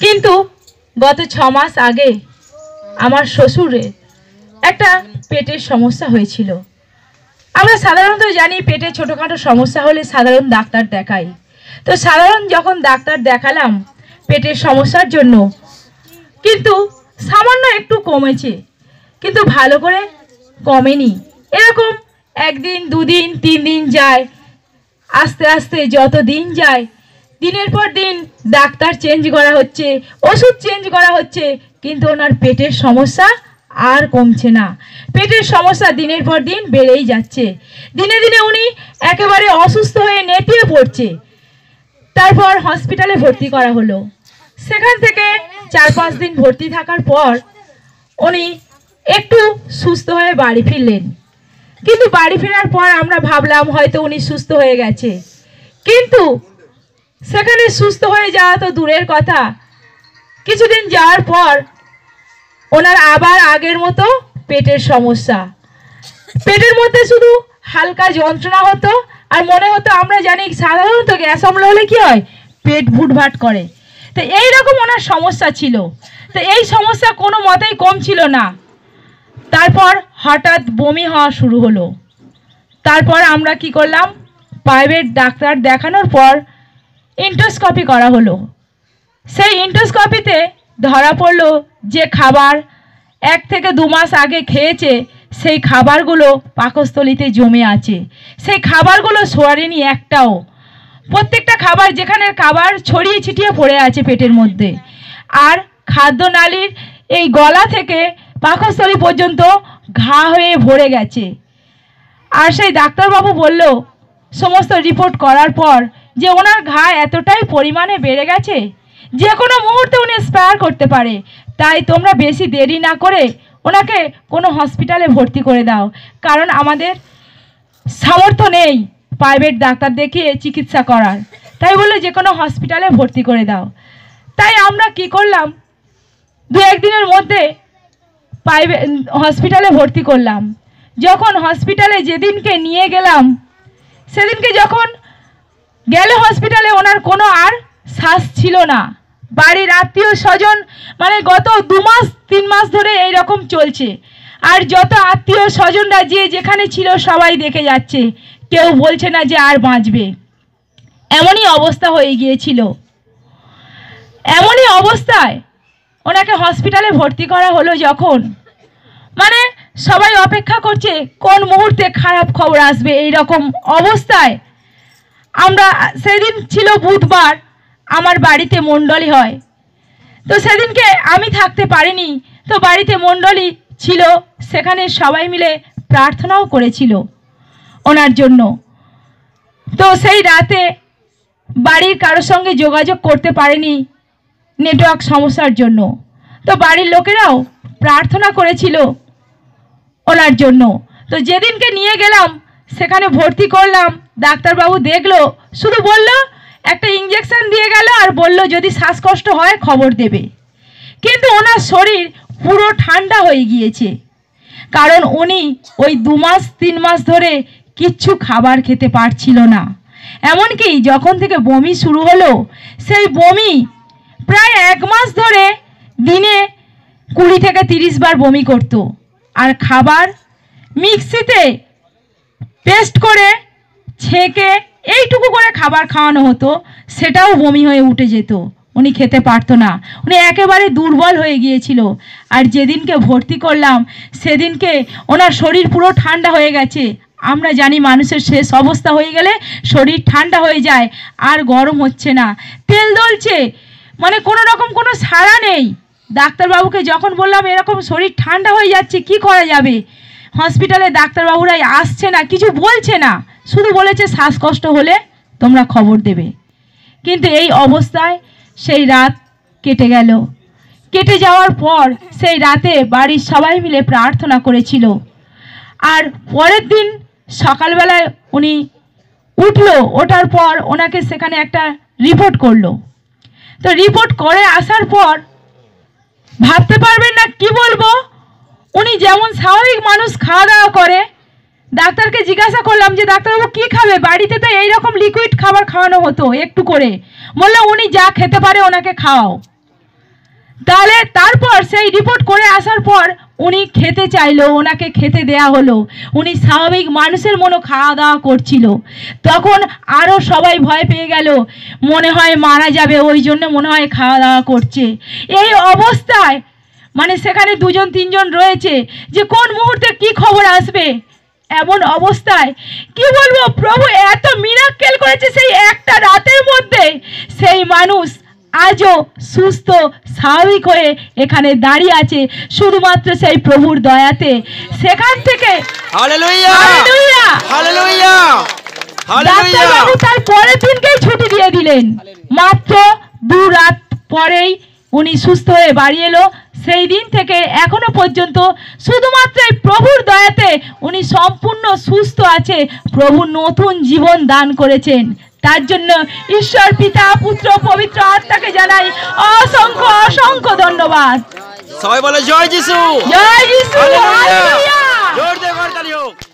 কিন্তু গত ছ মাস আগে আমার শ্বশুরের একটা পেটের সমস্যা হয়েছিল। আমরা সাধারণত জানি পেটে ছোটোখাটো সমস্যা হলে সাধারণ ডাক্তার দেখাই। তো সাধারণ যখন ডাক্তার দেখালাম পেটের সমস্যার জন্য, কিন্তু সামান্য একটু কমেছে, কিন্তু ভালো করে কমেনি। এরকম একদিন, দুদিন তিন দিন যায়, আস্তে আস্তে যত দিন যায় দিনের পর দিন ডাক্তার চেঞ্জ করা হচ্ছে, ওষুধ চেঞ্জ করা হচ্ছে, কিন্তু ওনার পেটের সমস্যা আর কমছে না। পেটের সমস্যা দিনের পর দিন বেড়েই যাচ্ছে। দিনে দিনে উনি একেবারে অসুস্থ হয়ে নেতিয়ে পড়ছে। তারপর হসপিটালে ভর্তি করা হলো। সেখান থেকে চার পাঁচ দিন ভর্তি থাকার পর উনি একটু সুস্থ হয়ে বাড়ি ফিরলেন। কিন্তু বাড়ি ফেরার পর আমরা ভাবলাম হয়তো উনি সুস্থ হয়ে গেছে। কিন্তু সেখানে সুস্থ হয়ে যাওয়া তো দূরের কথা। কিছুদিন যাওয়ার পর ওনার আবার আগের মতো পেটের সমস্যা। পেটের মধ্যে শুধু হালকা যন্ত্রণা হতো আর মনে হতো আমরা জানি সাধারণত গ্যাস অম্ল হলে কি হয়? পেট ভুটভাট করে। তো এই রকম ওনার সমস্যা ছিল। তো এই সমস্যা কোনো মতেই কম ছিল না। তারপর হঠাৎ বমি হওয়া শুরু হলো। তারপর আমরা কি করলাম? প্রাইভেট ডাক্তার দেখানোর পর ইন্টোস্কপি করা হলো। সেই ইন্টোস্কপিতে ধরা পড়ল যে খাবার এক থেকে দু মাস আগে খেয়েছে, সেই খাবারগুলো পাকস্থলিতে জমে আছে। সেই খাবারগুলো সোয়ারেনি একটাও। প্রত্যেকটা খাবার যেখানে খাবার ছড়িয়ে ছিটিয়ে পড়ে আছে পেটের মধ্যে। আর খাদ্যনালীর এই গলা থেকে পাকস্থলী পর্যন্ত ঘা হয়ে ভরে গেছে। আর সেই ডাক্তারবাবু বলল, সমস্ত রিপোর্ট করার পর যে ওনার ঘা এতটাই পরিমাণে বেড়ে গেছে যে কোনো মুহূর্তে উনি স্পায়ার করতে পারে। তাই তোমরা বেশি দেরি না করে ওনাকে কোনো হসপিটালে ভর্তি করে দাও। কারণ আমাদের সামর্থ্য নেই প্রাইভেট ডাক্তার দেখিয়ে চিকিৎসা করার। তাই বলল যে কোনো হসপিটালে ভর্তি করে দাও। তাই আমরা কি করলাম? দু একদিনের মধ্যে প্রাইভেট হসপিটালে ভর্তি করলাম। যখন হসপিটালে যেদিনকে নিয়ে গেলাম, সেদিনকে যখন গেলে হসপিটালে ওনার কোনো আর শ্বাস ছিল না। বাড়ির আত্মীয় স্বজন মানে গত দু মাস, তিন মাস ধরে এই রকম চলছে। আর যত আত্মীয় স্বজনরা যে যেখানে ছিল সবাই দেখে যাচ্ছে। কেউ বলছে না যে আর বাঁচবে। এমনই অবস্থা হয়ে গিয়েছিল। এমনই অবস্থায় ওনাকে হসপিটালে ভর্তি করা হলো যখন। মানে সবাই অপেক্ষা করছে, কোন মুহূর্তে খারাপ খবর আসবে? এই রকম অবস্থায় আমরা, সেদিন ছিল বুধবার, আমার বাড়িতে মণ্ডলী হয়। তো সেদিনকে আমি থাকতে পারিনি, তো বাড়িতে মণ্ডলী ছিল, সেখানে সবাই মিলে প্রার্থনাও করেছিল ওনার জন্য। তো সেই রাতে বাড়ির কারোর সঙ্গে যোগাযোগ করতে পারেনি নেটওয়ার্ক সমস্যার জন্য। তো বাড়ির লোকেরাও প্রার্থনা করেছিল ওনার জন্য। তো যেদিনকে নিয়ে গেলাম সেখানে ভর্তি করলাম। ডাক্তারবাবু দেখল, শুধু বলল, একটা ইঞ্জেকশন দিয়ে গেল আর বলল যদি শ্বাসকষ্ট হয় খবর দেবে। কিন্তু ওনার শরীর পুরো ঠান্ডা হয়ে গিয়েছে। কারণ উনি ওই দু মাস, তিন মাস ধরে কিচ্ছু খাবার খেতে পারছিল না। এমনকি যখন থেকে বমি শুরু হলো, সেই বমি প্রায় এক মাস ধরে দিনে কুড়ি থেকে তিরিশ বার বমি করত। আর খাবার মিক্সিতে পেস্ট করে, ছেঁকে এইটুকু করে খাবার খাওয়ানো হতো, সেটাও বমি হয়ে উঠে যেত। উনি খেতে পারতো না। উনি একেবারে দুর্বল হয়ে গিয়েছিল। আর যেদিনকে ভর্তি করলাম, সেদিনকে ওনার শরীর পুরো ঠান্ডা হয়ে গেছে। আমরা জানি মানুষের শেষ অবস্থা হয়ে গেলে শরীর ঠান্ডা হয়ে যায়, আর গরম হচ্ছে না। তেল দলছে মানে কোনো রকম কোনো সাড়া নেই। ডাক্তারবাবুকে যখন বললাম, এরকম শরীর ঠান্ডা হয়ে যাচ্ছে, কি করা যাবে? হসপিটালে ডাক্তারবাবুরাই আসছে না, কিছু বলছে না। শুধু বলেছে, শ্বাসকষ্ট হলে তোমরা খবর দেবে। কিন্তু এই অবস্থায় সেই রাত কেটে গেল। কেটে যাওয়ার পর সেই রাতে বাড়ির সবাই মিলে প্রার্থনা করেছিল। আর পরের দিন সকালবেলায় উনি উঠল, ওঠার পর ওনাকে সেখানে একটা রিপোর্ট করল। তো রিপোর্ট করে আসার পর ভাবতে পারবেন না কি বলব? উনি যেমন স্বাভাবিক মানুষ খাওয়া দাওয়া করে, ডাক্তারকে জিজ্ঞাসা করলাম যে, ডাক্তারবাবু, কি খাবে? বাড়িতে তো এইরকম লিকুইড খাবার খাওয়ানো হতো একটু করে। বলল, উনি যা খেতে পারে ওনাকে খাওয়াও। তাহলে তারপর সেই রিপোর্ট করে আসার পর উনি খেতে চাইলো, ওনাকে খেতে দেয়া হলো। উনি স্বাভাবিক মানুষের মতো খাওয়া দাওয়া করছিল। তখন আরও সবাই ভয় পেয়ে গেল। মনে হয় মারা যাবে, ওই জন্য মনে হয় খাওয়া দাওয়া করছে। এই অবস্থায় মানে সেখানে দুজন তিনজন রয়েছে যে কোন মুহূর্তে কি খবর আসবে? এমন অবস্থায় কি বলব প্রভু এত মিরাক্কেল করেছে সেই একটা রাতের মধ্যে। সেই মানুষ আজও সুস্থ স্বাভাবিক হয়ে এখানে দাঁড়িয়ে আছে শুধুমাত্র সেই প্রভুর দয়াতে। সেখান থেকে তার পরের দিনকেই ছুটি দিয়ে দিলেন। মাত্র দু রাত পরেই উনি সুস্থ হয়ে বাড়ি এলো। সেই দিন থেকে এখনও পর্যন্ত শুধুমাত্র এই প্রভুর দয়াতে উনি সম্পূর্ণ সুস্থ আছে। প্রভু নতুন জীবন দান করেছেন। তার জন্য ঈশ্বর পিতা পুত্র পবিত্র আত্মাকে জানাই অসংখ্য অসংখ্য ধন্যবাদ। সবাই বলে জয় যিশু! জয় যিশু! জোর হোক।